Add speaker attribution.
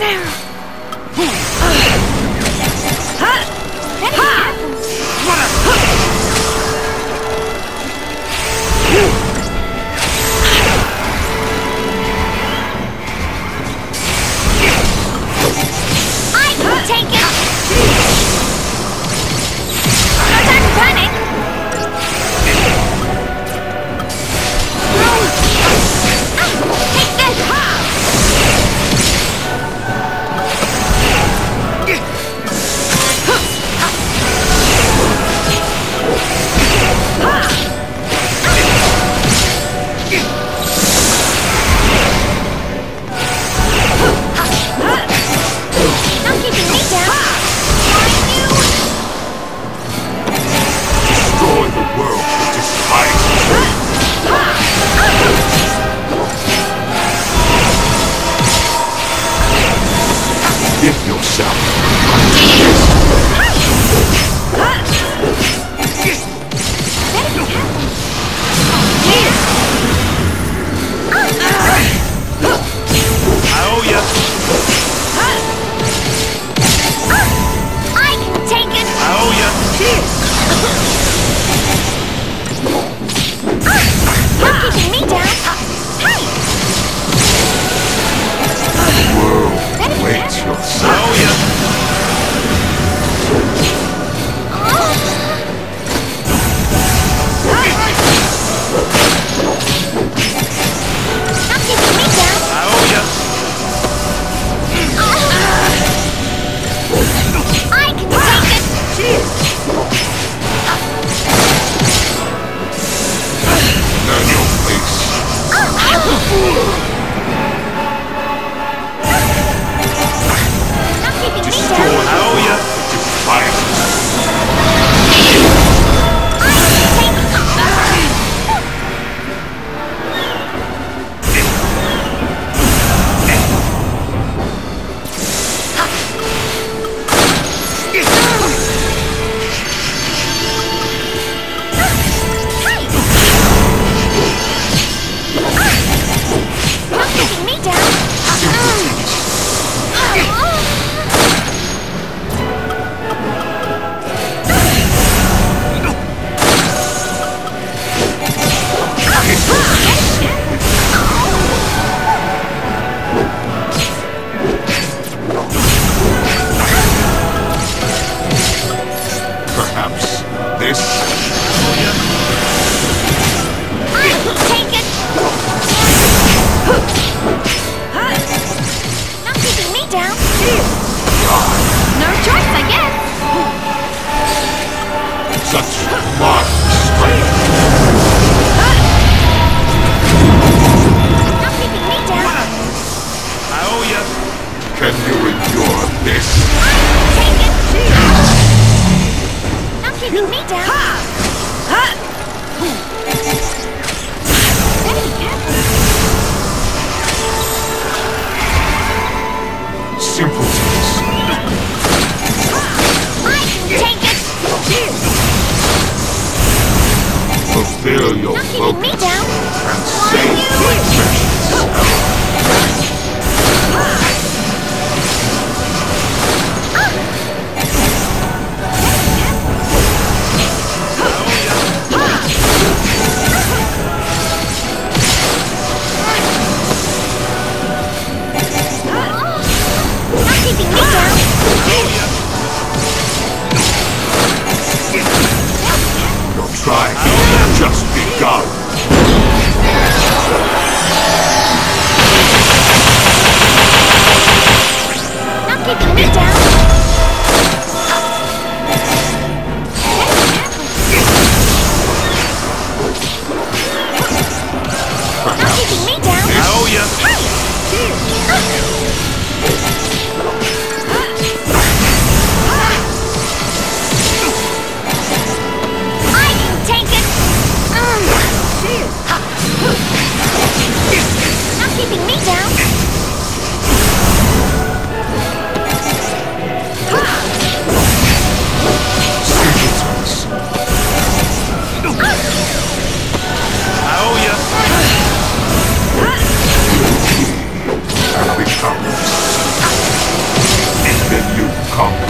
Speaker 1: Sarah! Ha!
Speaker 2: Ha! Can
Speaker 3: you endure this?
Speaker 2: Take it
Speaker 3: too!
Speaker 2: Not keeping me down!
Speaker 1: Ha!
Speaker 3: Ha! strike. Conquer